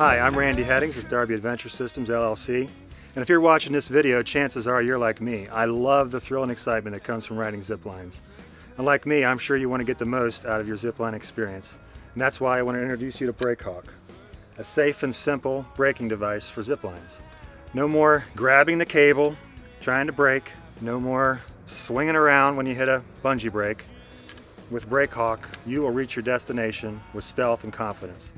Hi, I'm Randy Headings with Darby Adventure Systems LLC. And if you're watching this video, chances are you're like me. I love the thrill and excitement that comes from riding zip lines. And like me, I'm sure you want to get the most out of your zip line experience. And that's why I want to introduce you to BrakeHawk, a safe and simple braking device for zip lines. No more grabbing the cable, trying to brake, no more swinging around when you hit a bungee brake. With BrakeHawk, you will reach your destination with stealth and confidence.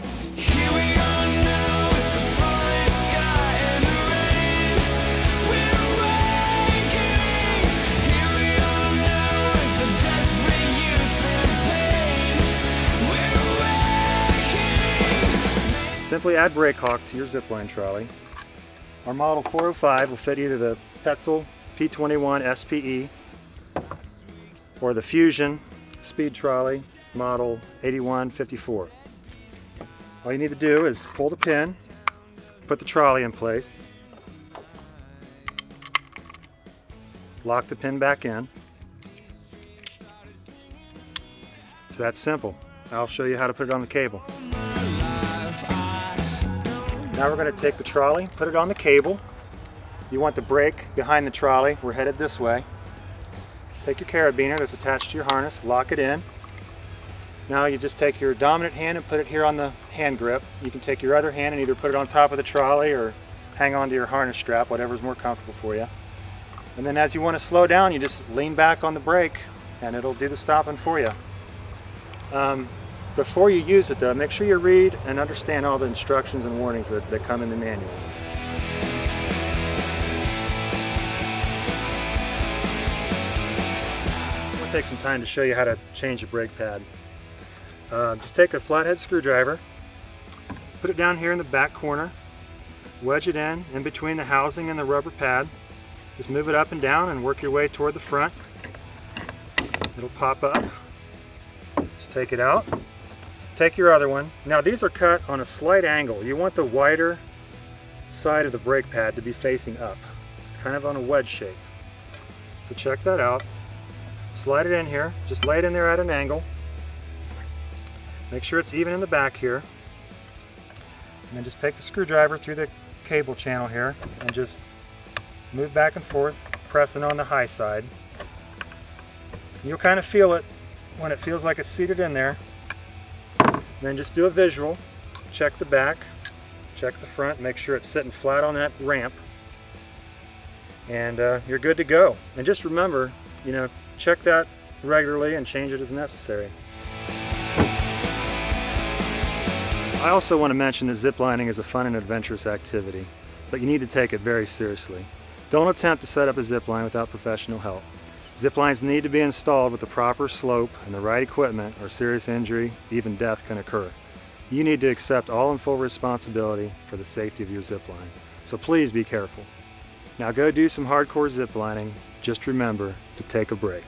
Simply add BrakeHawk to your zipline trolley. Our model 405 will fit either the Petzl P21 SPE or the Fusion Speed Trolley model 8154. All you need to do is pull the pin, put the trolley in place, lock the pin back in. It's that simple. I'll show you how to put it on the cable. Now we're going to take the trolley, put it on the cable. You want the brake behind the trolley. We're headed this way. Take your carabiner that's attached to your harness, lock it in. Now you just take your dominant hand and put it here on the hand grip. You can take your other hand and either put it on top of the trolley or hang on to your harness strap, whatever's more comfortable for you. And then as you want to slow down, you just lean back on the brake and it'll do the stopping for you. Um, before you use it though, make sure you read and understand all the instructions and warnings that, that come in the manual. I'm going to take some time to show you how to change a brake pad. Uh, just take a flathead screwdriver, put it down here in the back corner, wedge it in, in between the housing and the rubber pad. Just move it up and down and work your way toward the front. It'll pop up. Just take it out. Take your other one. Now these are cut on a slight angle. You want the wider side of the brake pad to be facing up. It's kind of on a wedge shape. So check that out. Slide it in here. Just lay it in there at an angle. Make sure it's even in the back here. And then just take the screwdriver through the cable channel here and just move back and forth, pressing on the high side. You'll kind of feel it when it feels like it's seated in there. Then just do a visual, check the back, check the front, make sure it's sitting flat on that ramp, and uh, you're good to go. And just remember, you know, check that regularly and change it as necessary. I also want to mention that ziplining is a fun and adventurous activity, but you need to take it very seriously. Don't attempt to set up a zipline without professional help. Zip lines need to be installed with the proper slope and the right equipment or serious injury, even death can occur. You need to accept all and full responsibility for the safety of your zip line. So please be careful. Now go do some hardcore zip lining. Just remember to take a break.